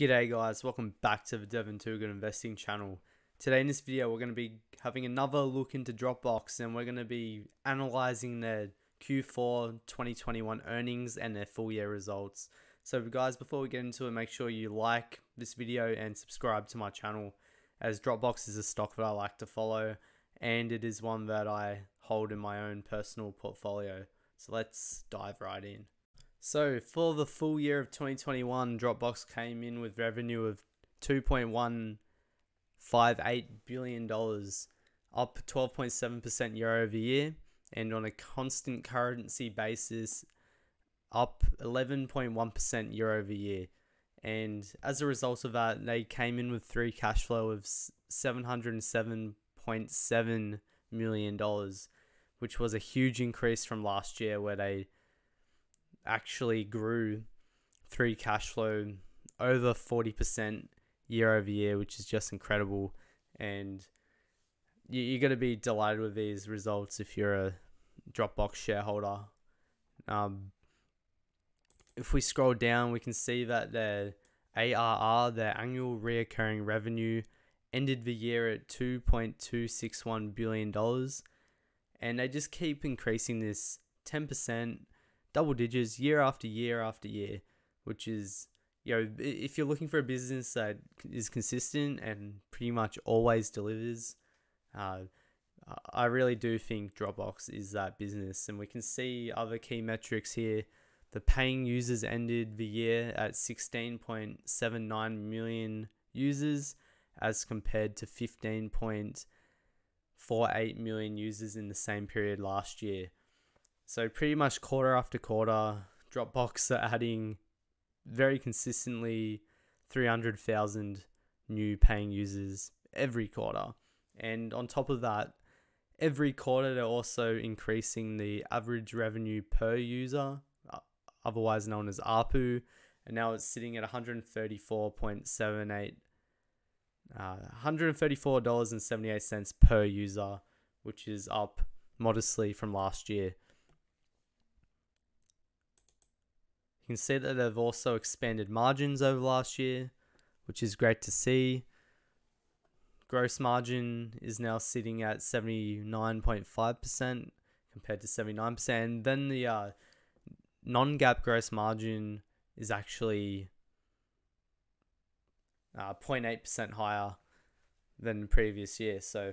G'day guys, welcome back to the Devon Good Investing channel. Today in this video we're going to be having another look into Dropbox and we're going to be analysing their Q4 2021 earnings and their full year results. So guys, before we get into it, make sure you like this video and subscribe to my channel as Dropbox is a stock that I like to follow and it is one that I hold in my own personal portfolio. So let's dive right in. So for the full year of 2021, Dropbox came in with revenue of 2.158 billion dollars, up 12.7% year over year, and on a constant currency basis, up 11.1% year over year. And as a result of that, they came in with free cash flow of 707.7 million dollars, which was a huge increase from last year where they actually grew free cash flow over 40% year over year, which is just incredible. And you, you're going to be delighted with these results if you're a Dropbox shareholder. Um, if we scroll down, we can see that their ARR, their annual reoccurring revenue, ended the year at $2.261 billion. And they just keep increasing this 10% double digits year after year after year, which is you know if you're looking for a business that is consistent and pretty much always delivers, uh, I really do think Dropbox is that business, and we can see other key metrics here. The paying users ended the year at 16.79 million users as compared to 15.48 million users in the same period last year. So pretty much quarter after quarter, Dropbox are adding very consistently 300,000 new paying users every quarter. And on top of that, every quarter they're also increasing the average revenue per user, uh, otherwise known as ARPU, and now it's sitting at 134.78 uh, $134.78 per user, which is up modestly from last year. Can see that they've also expanded margins over last year, which is great to see. Gross margin is now sitting at 79.5% compared to 79%. And then the uh, non GAAP gross margin is actually uh, 0.8% higher than previous year. So,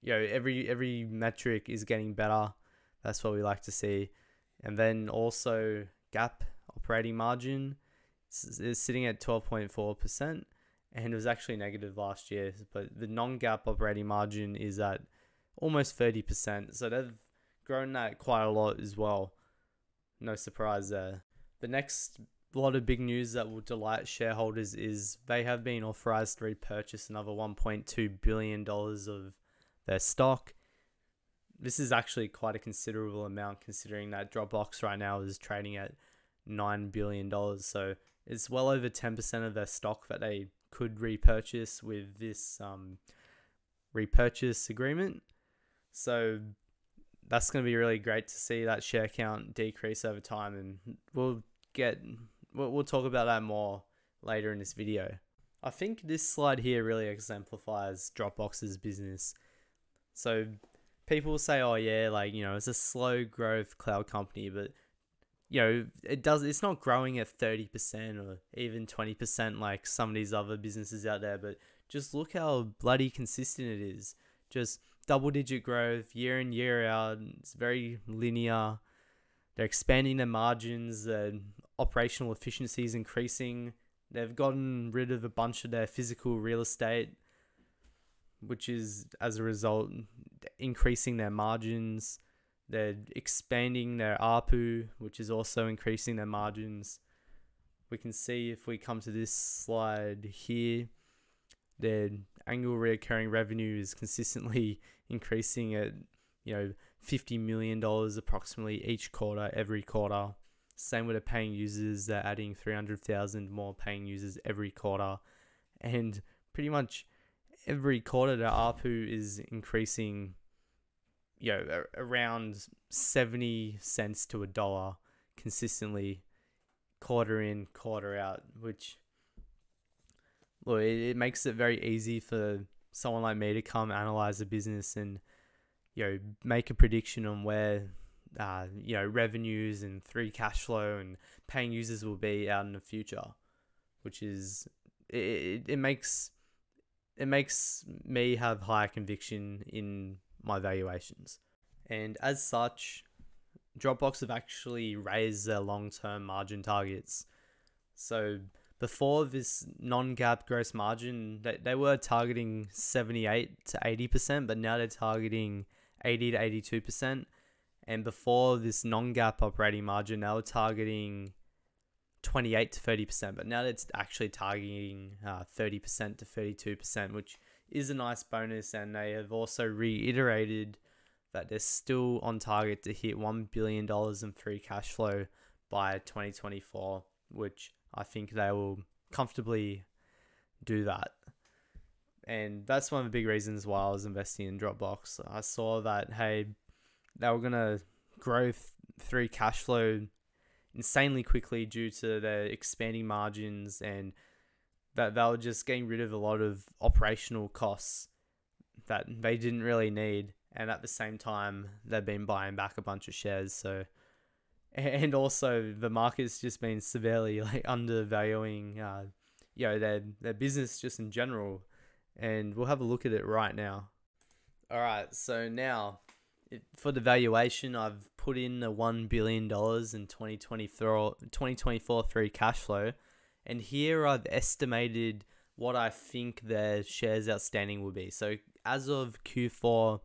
you know, every every metric is getting better. That's what we like to see. And then also GAAP operating margin is sitting at 12.4% and it was actually negative last year. But the non-GAAP operating margin is at almost 30%. So they've grown that quite a lot as well. No surprise there. The next lot of big news that will delight shareholders is they have been authorized to repurchase another $1.2 billion of their stock. This is actually quite a considerable amount considering that Dropbox right now is trading at $9 billion. So it's well over 10% of their stock that they could repurchase with this um, repurchase agreement. So that's going to be really great to see that share count decrease over time. And we'll get, we'll, we'll talk about that more later in this video. I think this slide here really exemplifies Dropbox's business. So people say, oh, yeah, like, you know, it's a slow growth cloud company, but you know, it does. It's not growing at thirty percent or even twenty percent like some of these other businesses out there. But just look how bloody consistent it is. Just double digit growth year in year out. It's very linear. They're expanding their margins. Their operational efficiency is increasing. They've gotten rid of a bunch of their physical real estate, which is as a result increasing their margins. They're expanding their ARPU, which is also increasing their margins. We can see if we come to this slide here, their annual recurring revenue is consistently increasing at, you know, $50 million approximately each quarter, every quarter. Same with the paying users, they're adding 300,000 more paying users every quarter. And pretty much every quarter, the ARPU is increasing you know around 70 cents to a dollar consistently quarter in quarter out which look, it, it makes it very easy for someone like me to come analyze a business and you know make a prediction on where uh, you know revenues and free cash flow and paying users will be out in the future, which is it, it makes it makes me have higher conviction in my valuations. And as such, Dropbox have actually raised their long term margin targets. So before this non GAAP gross margin, they, they were targeting 78 to 80%, but now they're targeting 80 to 82%. And before this non GAAP operating margin, they were targeting 28 to 30%, but now it's actually targeting uh, 30% to 32%, which is a nice bonus. And they have also reiterated that they're still on target to hit $1 billion in free cash flow by 2024, which I think they will comfortably do that. And that's one of the big reasons why I was investing in Dropbox. I saw that, hey, they were going to grow free cash flow insanely quickly due to their expanding margins and that they were just getting rid of a lot of operational costs that they didn't really need. And at the same time they've been buying back a bunch of shares. So and also the market's just been severely like undervaluing uh you know their their business just in general. And we'll have a look at it right now. All right. So now it, for the valuation I've put in a $1 billion in 2024, 2024 free cash flow and here I've estimated what I think their shares outstanding will be so as of Q4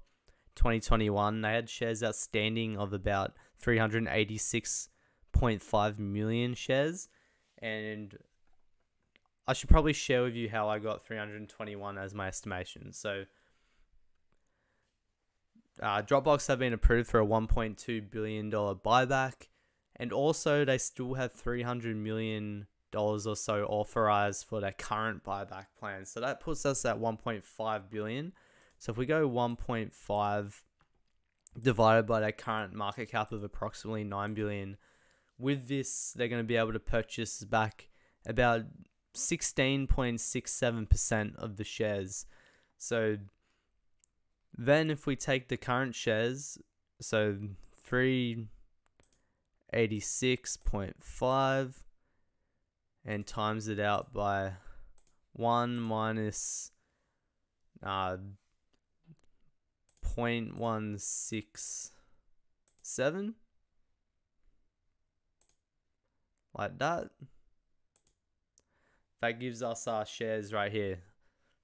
2021, they had shares outstanding of about 386.5 million shares. And I should probably share with you how I got 321 as my estimation. So, uh, Dropbox have been approved for a 1.2 billion dollar buyback, and also they still have 300 million dollars or so authorized for their current buyback plan. So that puts us at 1.5 billion. So if we go 1.5 divided by their current market cap of approximately 9 billion, with this, they're going to be able to purchase back about 16.67% of the shares. So then if we take the current shares, so 386.5 and times it out by 1 minus uh, 0.167 like that. That gives us our shares right here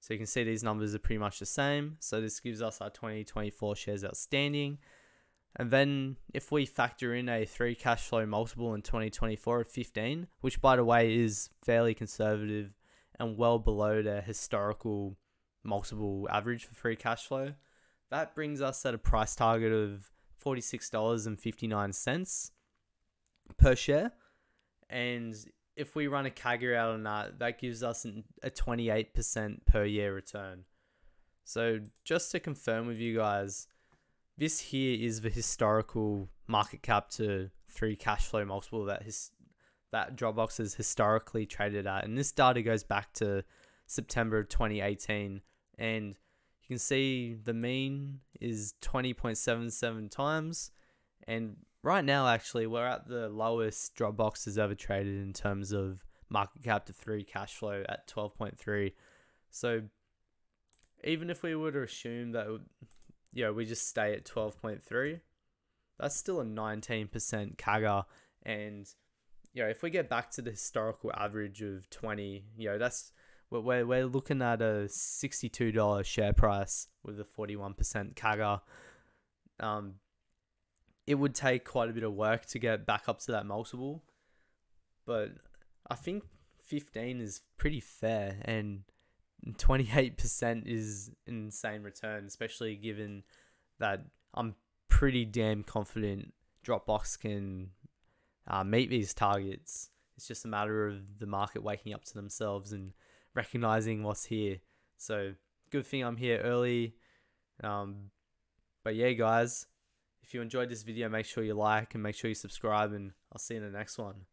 so you can see these numbers are pretty much the same so this gives us our 2024 shares outstanding and then if we factor in a free cash flow multiple in 2024 of 15 which by the way is fairly conservative and well below the historical multiple average for free cash flow that brings us at a price target of $46.59 per share. And if we run a CAGR out on that, that gives us a 28% per year return. So just to confirm with you guys, this here is the historical market cap to free cash flow multiple that his that Dropbox has historically traded at, and this data goes back to September of 2018, and you can see the mean is 20.77 times. And right now, actually, we're at the lowest Dropbox has ever traded in terms of market cap to free cash flow at 12.3. So even if we were to assume that, you know, we just stay at 12.3, that's still a 19% CAGR. And, you know, if we get back to the historical average of 20, you know, that's we're, we're looking at a $62 share price with a 41% CAGR. Um, it would take quite a bit of work to get back up to that multiple, but I think 15 is pretty fair and 28% is insane return, especially given that I'm pretty damn confident Dropbox can uh, meet these targets. It's just a matter of the market waking up to themselves and recognizing what's here. So good thing I'm here early. Um, but yeah, guys, if you enjoyed this video, make sure you like and make sure you subscribe, and I'll see you in the next one.